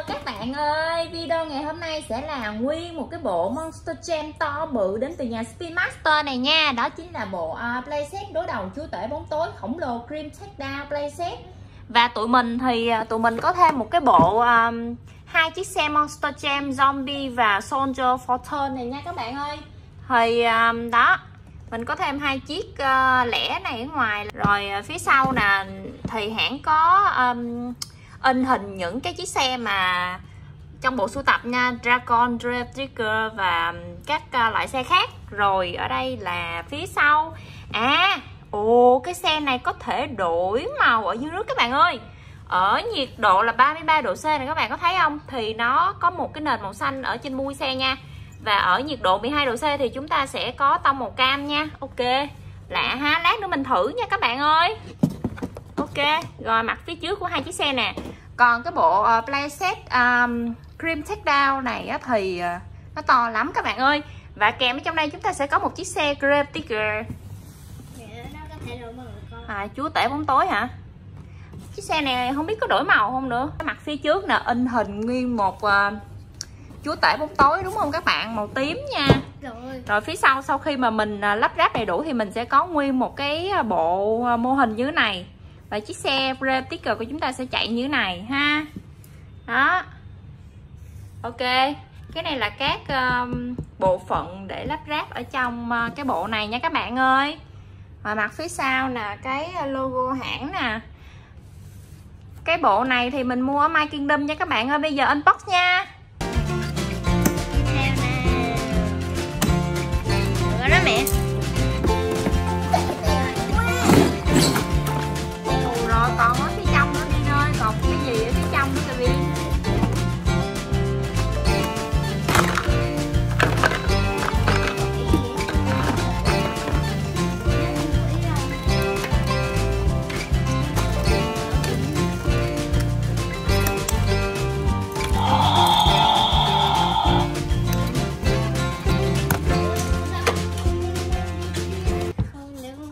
Hello các bạn ơi. Video ngày hôm nay sẽ là nguyên một cái bộ Monster Jam to bự đến từ nhà Spin Master này nha. Đó chính là bộ uh, playset đối đầu chúa tể bóng tối khổng lồ Cream Takedown playset. Và tụi mình thì à, tụi mình có thêm một cái bộ um, hai chiếc xe Monster Jam Zombie và Soldier Fortune này nha các bạn ơi. Thì um, đó mình có thêm hai chiếc uh, lẻ này ở ngoài. Rồi uh, phía sau nè thì hãng có um, in hình những cái chiếc xe mà trong bộ sưu tập nha Dragon, Trigger và các uh, loại xe khác. Rồi ở đây là phía sau. À ồ cái xe này có thể đổi màu ở dưới nước các bạn ơi. Ở nhiệt độ là 33 độ C này các bạn có thấy không? Thì nó có một cái nền màu xanh ở trên mui xe nha. Và ở nhiệt độ 12 độ C thì chúng ta sẽ có tông màu cam nha. Ok lạ ha lát nữa mình thử nha các bạn ơi ok rồi mặt phía trước của hai chiếc xe nè. Còn cái bộ uh, playset um, cream takedown này á, thì uh, nó to lắm các bạn ơi. Và kèm ở trong đây chúng ta sẽ có một chiếc xe Grave Tiger. À, chúa tể bóng tối hả? Chiếc xe này không biết có đổi màu không nữa. Cái mặt phía trước nè in hình nguyên một uh, chúa tể bóng tối đúng không các bạn? Màu tím nha. Rồi. rồi phía sau sau khi mà mình lắp ráp đầy đủ thì mình sẽ có nguyên một cái bộ mô hình như thế này và chiếc xe Brave Ticker của chúng ta sẽ chạy như thế này ha? Đó. Ok. Cái này là các um, bộ phận để lắp ráp ở trong uh, cái bộ này nha các bạn ơi. Và mặt phía sau nè cái ờ, logo hãng nè. Cái bộ này thì mình mua ở My Kingdom nha các bạn ơi. Bây giờ unbox nha.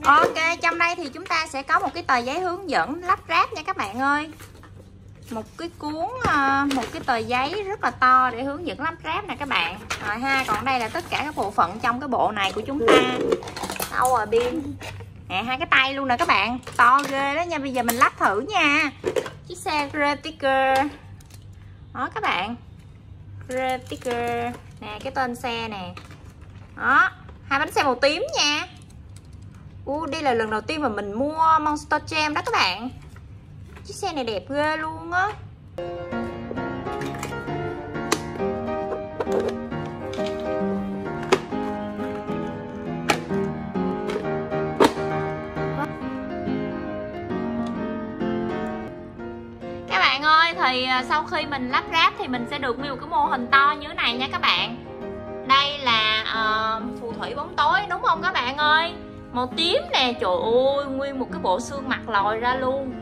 Ok, trong đây thì chúng ta sẽ có một cái tờ giấy hướng dẫn lắp ráp nha các bạn ơi. Một cái cuốn ờ, một cái tờ giấy rất là to để hướng dẫn lắp ráp nè các bạn. Rồi ha còn đây là tất cả các bộ phận trong cái bộ này của chúng ta. Đâu rồi à, pin nè hai cái tay luôn nè các bạn. To ghê đó nha bây giờ mình lắp thử nha. Chiếc xe Gretiker đó các bạn. Gretiker nè cái tên xe nè. Đó hai bánh xe màu tím nha uh, đây là lần đầu tiên mà mình mua Monster Jam đó các bạn. Chiếc xe này đẹp ghê luôn á. Các bạn ơi, thì à, sau khi mình lắp ráp thì mình sẽ được mua cái mô hình to như thế này nha các bạn. Đây là uh, phù thủy bóng tối đúng không các bạn ơi? Màu tím nè trời ơi nguyên một cái bộ xương mặt lòi ra luôn.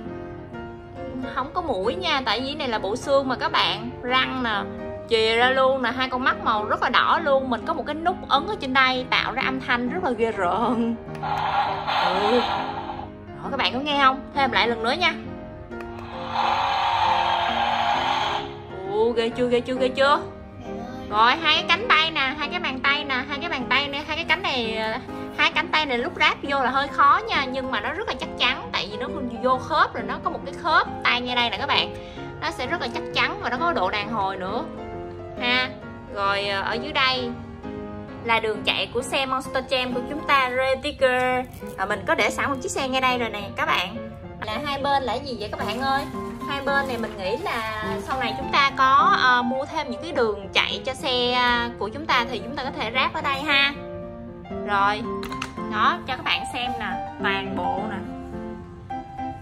Không có mũi nha tại vì này là bộ xương mà các bạn. Răng nè chìa ra luôn nè hai con mắt màu rất là đỏ luôn. Mình có một cái nút ấn ở trên đây tạo ra âm thanh rất là ghê rợn. Ừ. Rồi, các bạn có nghe không? Thêm lại lần nữa nha. Ồ, ghê chưa ghê chưa ghê chưa? Rồi hai cái cánh tay nè hai cái bàn tay nè hai cái bàn tay nè hai cái cánh này hai cánh tay này lúc ráp vô là hơi khó nha nhưng mà nó rất là chắc chắn tại vì nó vô khớp rồi nó có một cái khớp tay ngay đây nè các bạn. Nó sẽ rất là chắc chắn và nó có độ đàn hồi nữa. Ha rồi ờ, ở dưới đây là đường chạy của xe Monster Jam của chúng ta retiger à, mình có để sẵn một chiếc xe ngay đây rồi nè các bạn. Là hai bên là gì vậy các bạn ơi? Hai bên này mình nghĩ là sau này chúng ta có uh, mua thêm những cái đường chạy cho xe ờ, của chúng ta thì chúng ta có thể ráp ở đây ha. Rồi đó cho các bạn xem nè toàn bộ nè.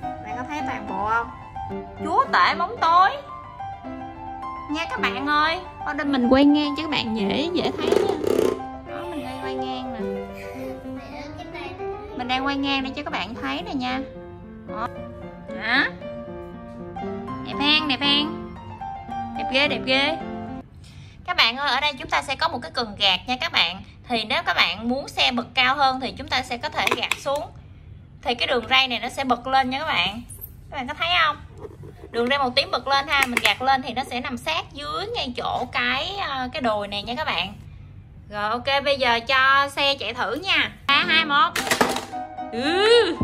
Bạn có thấy toàn bộ không? Chúa tể bóng tối. Nha các bạn ơi. Ở đây mình quay ngang cho các bạn dễ dễ thấy nha. Đó mình đang quay ngang nè. Mình đang quay ngang để cho các bạn thấy nè nha. Đó. Hả? Đẹp hang đẹp hang đẹp ghê đẹp ghê. Các bạn ơi ở đây chúng ta sẽ có một cái cần gạt nha các bạn thì nếu các bạn muốn xe bật cao hơn thì chúng ta sẽ có thể gạt xuống. Thì cái đường ray này nó sẽ bật lên nha các bạn. Các bạn có thấy không? Đường ray màu tím bật lên ha, mình gạt lên thì nó sẽ nằm sát dưới ngay chỗ cái ờ, cái đồi này nha các bạn. Rồi, ok, bây giờ cho xe chạy thử nha. Ba, hai, một. Ừ.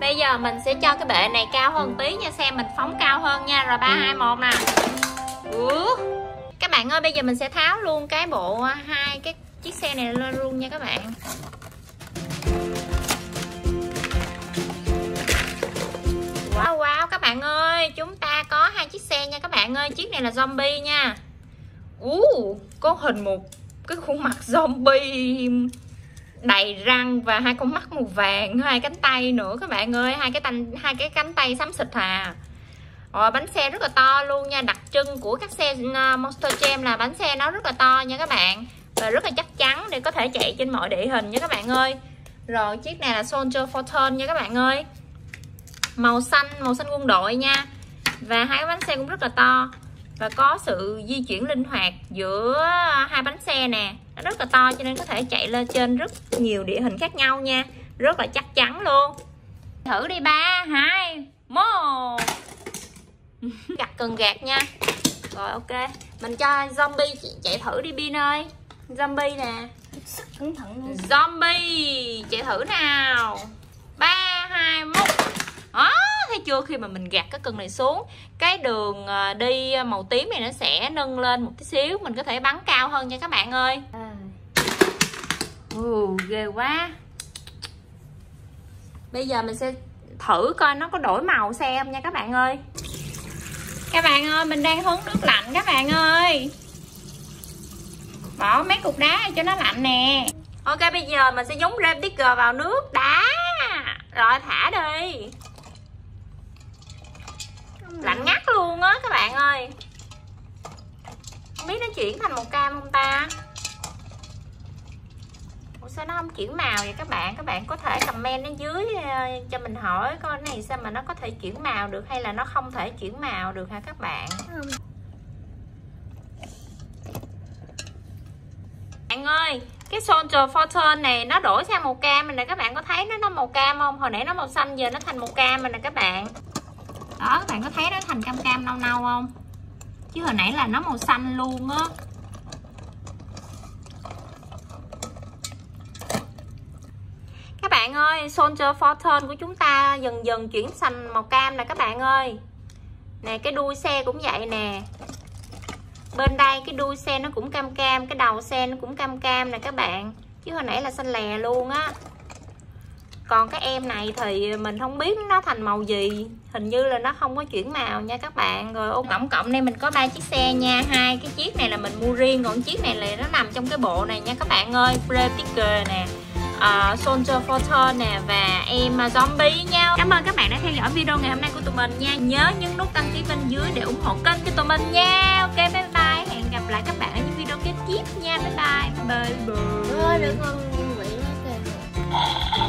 Bây giờ mình sẽ cho cái bệ này cao hơn tí nha, xe mình phóng cao hơn nha. Rồi, ba, hai, một nè. Ừ các bạn ơi bây giờ mình sẽ tháo luôn cái bộ à, hai cái chiếc xe này lên luôn nha các bạn. Wow wow các bạn ơi Chúng ta có hai chiếc xe nha các bạn ơi. Chiếc này là zombie nha. Uh, Có hình một cái khuôn mặt zombie đầy răng và hai con mắt màu vàng hai cánh tay nữa các bạn ơi. Hai cái tay hai cái cánh tay xám xịt à rồi bánh xe rất là to luôn nha. Đặc trưng của các xe à, Monster Jam là bánh xe nó rất là to nha các bạn. Và rất là chắc chắn để có thể chạy trên mọi địa hình nha các bạn ơi. Rồi, chiếc này là Soldier Fortune nha các bạn ơi. Màu xanh màu xanh quân đội nha. Và hai cái bánh xe cũng rất là to. Và có sự di chuyển linh hoạt giữa hai bánh xe nè. Nó rất là to cho nên có thể chạy lên trên rất nhiều địa hình khác nhau nha. Rất là chắc chắn luôn. Thử đi, ba, hai, một gặt cần gạt nha. Rồi ok. Mình cho zombie chạy thử đi pin ơi. Zombie nè. Cẩn thận luôn. Zombie chạy thử nào. Ba hai một đó thấy chưa? Khi mà mình gạt cái cân này xuống cái đường ờ, đi màu tím này nó sẽ nâng lên một tí xíu. Mình có thể bắn cao hơn nha các bạn ơi. À. ừ, ghê quá. Bây giờ mình sẽ thử coi nó có đổi màu xe không nha các bạn ơi các bạn ơi, mình đang hứng nước lạnh các bạn ơi. Bỏ mấy cục đá cho nó lạnh nè. Ok, bây giờ mình sẽ nhúng rem tiger vào nước đá rồi, thả đi. Lạnh ngắt luôn á các bạn ơi. Không biết nó chuyển thành màu cam không ta? Sao nó không chuyển màu vậy các bạn? Các bạn có thể comment ở dưới ờ, cho mình hỏi coi này sao mà nó có thể chuyển màu được hay là nó không thể chuyển màu được hả các bạn? Bạn ơi, cái Soldier Fortune này nó đổi sang màu cam này nè, các bạn có thấy nó nó màu cam không? Hồi nãy nó màu xanh, giờ nó thành màu cam mình nè các bạn. Đó, các bạn có thấy nó thành cam cam nâu nâu không? Chứ hồi nãy là nó màu xanh luôn á. Các bạn ơi, Soldier Fortune của chúng ta dần dần chuyển thành màu cam nè các bạn ơi. Nè, cái đuôi xe cũng vậy nè. Bên đây cái đuôi xe nó cũng cam cam, cái đầu xe nó cũng cam cam nè các bạn. Chứ hồi nãy là xanh lè luôn á. Còn cái em này thì mình không biết nó thành màu gì. Hình như là nó không có chuyển màu nha các bạn. Rồi, ô tổng cộng đây mình có ba chiếc xe nha. Hai cái chiếc này là mình mua riêng, còn chiếc này là nó nằm trong cái bộ này nha các bạn ơi. Brave Ticker nè uh, Soldier Fortune nè và em Zombie nha. Cảm ơn các bạn đã theo dõi video ngày hôm nay của tụi mình nha. Nhớ nhấn nút đăng ký bên dưới để ủng hộ kênh cho tụi mình nha. Ok bye bye, hẹn gặp lại các bạn ở những video kế tiếp nha. Bye bye, bye bye, bye. bye. bye, bye.